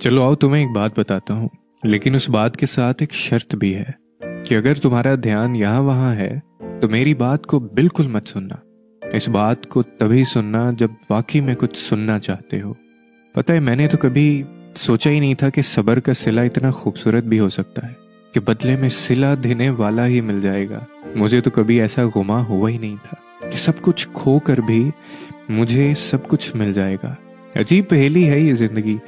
चलो आओ, तुम्हें एक बात बताता हूँ। लेकिन उस बात के साथ एक शर्त भी है कि अगर तुम्हारा ध्यान यहाँ वहाँ है तो मेरी बात को बिल्कुल मत सुनना। इस बात को तभी सुनना जब वाकई में कुछ सुनना चाहते हो। पता है, मैंने तो कभी सोचा ही नहीं था कि सबर का सिला इतना खूबसूरत भी हो सकता है, कि बदले में सिला देने वाला ही मिल जाएगा। मुझे तो कभी ऐसा गुमा हुआ ही नहीं था कि सब कुछ खो कर भी मुझे सब कुछ मिल जाएगा। अजीब पहेली है ये ज़िंदगी।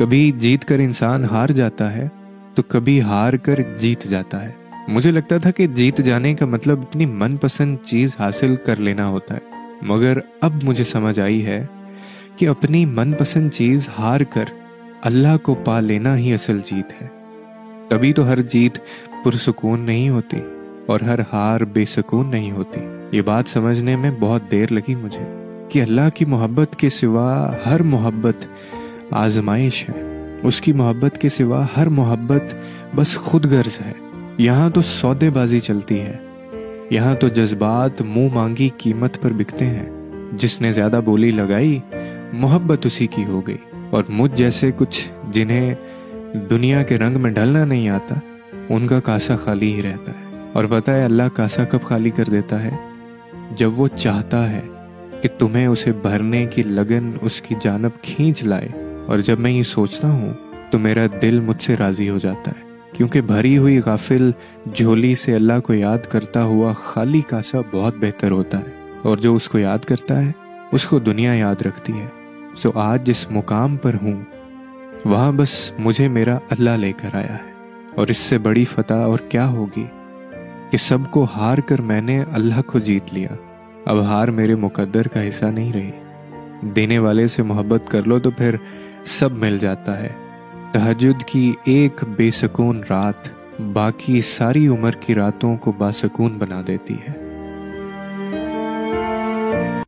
कभी जीत कर इंसान हार जाता है तो कभी हार कर जीत जाता है। मुझे लगता था कि जीत जाने का मतलब अपनी मनपसंद चीज़ हासिल कर लेना होता है। मगर अब मुझे समझ आई है कि अपनी मनपसंद चीज़ हार कर अल्लाह को पा लेना ही असल जीत है। तभी तो हर जीत पुरसकून नहीं होती और हर हार बेसकून नहीं होती। ये बात समझने में बहुत देर लगी मुझे कि अल्लाह की मोहब्बत के सिवा हर मोहब्बत आजमाइश है। उसकी मोहब्बत के सिवा हर मोहब्बत बस खुद गर्ज है। यहाँ तो सौदेबाजी चलती है। यहाँ तो जज्बात मुँह मांगी कीमत पर बिकते हैं। जिसने ज़्यादा बोली लगाई, मोहब्बत उसी की हो गई। और मुझ जैसे कुछ जिन्हें दुनिया के रंग में ढलना नहीं आता, उनका कासा खाली ही रहता है। और पता है अल्लाह कासा कब खाली कर देता है? जब वो चाहता है कि तुम्हें उसे भरने की लगन उसकी जानब खींच लाए। और जब मैं ये सोचता हूँ तो मेरा दिल मुझसे राज़ी हो जाता है, क्योंकि भरी हुई गाफिल झोली से अल्लाह को याद करता हुआ खाली कासा बहुत बेहतर होता है, और जो उसको याद करता है, उसको दुनिया याद रखती है। सो आज जिस मुकाम पर हूँ, वहाँ बस मुझे मेरा अल्लाह लेकर आया है, और इससे बड़ी फतह और क्या होगी कि सबको हार कर मैंने अल्लाह को जीत लिया। अब हार मेरे मुकद्दर का हिस्सा नहीं रही। देने वाले से मोहब्बत कर लो तो फिर सब मिल जाता है। तहजद की एक बेसकून रात बाकी सारी उम्र की रातों को बासकून बना देती है।